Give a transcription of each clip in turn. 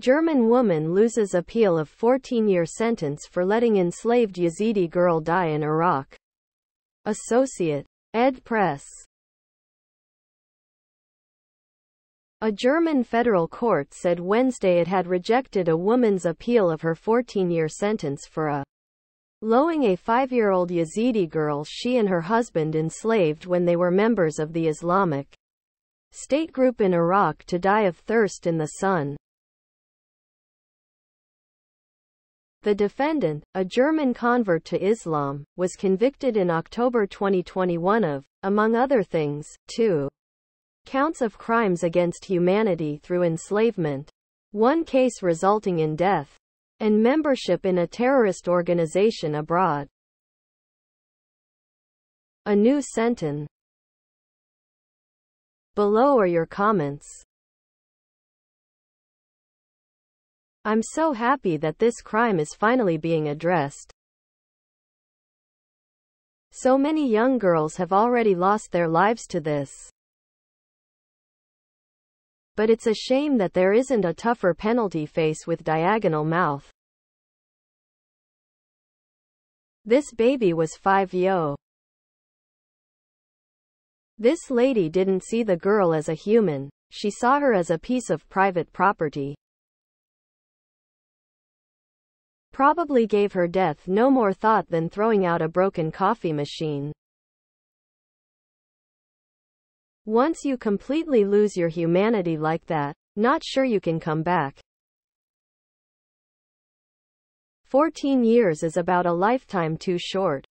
German woman loses appeal of 14-year sentence for letting enslaved Yazidi girl die in Iraq. Associate. Ed Press. A German federal court said Wednesday it had rejected a woman's appeal of her 14-year sentence for a lowing a five-year-old Yazidi girl she and her husband enslaved when they were members of the Islamic State group in Iraq to die of thirst in the sun. The defendant, a German convert to Islam, was convicted in October 2021 of, among other things, two counts of crimes against humanity through enslavement, one case resulting in death, and membership in a terrorist organization abroad. A new sentence. Below are your comments. I'm so happy that this crime is finally being addressed. So many young girls have already lost their lives to this. But it's a shame that there isn't a tougher penalty face with diagonal mouth. This baby was 5 yo. This lady didn't see the girl as a human, she saw her as a piece of private property. Probably gave her death no more thought than throwing out a broken coffee machine. Once you completely lose your humanity like that, not sure you can come back. 14 years is about a lifetime too short.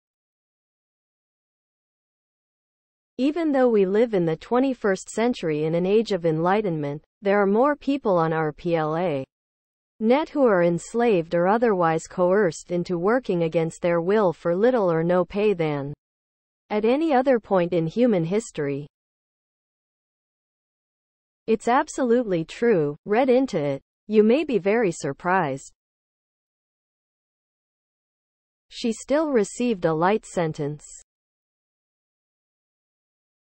Even though we live in the 21st century in an age of enlightenment, there are more people on our PLA net who are enslaved or otherwise coerced into working against their will for little or no pay than at any other point in human history. It's absolutely true, read into it. You may be very surprised. She still received a light sentence.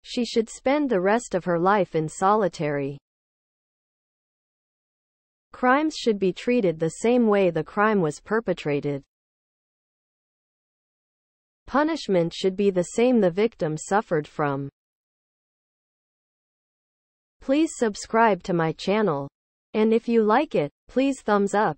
She should spend the rest of her life in solitary. Crimes should be treated the same way the crime was perpetrated. Punishment should be the same the victim suffered from. Please subscribe to my channel. And if you like it, please thumbs up.